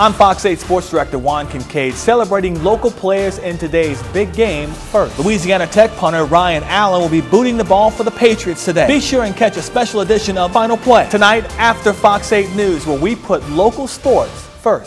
I'm Fox 8 Sports Director Juan Kincaid celebrating local players in today's big game first. Louisiana Tech punter Ryan Allen will be booting the ball for the Patriots today. Be sure and catch a special edition of Final Play tonight after Fox 8 News where we put local sports first.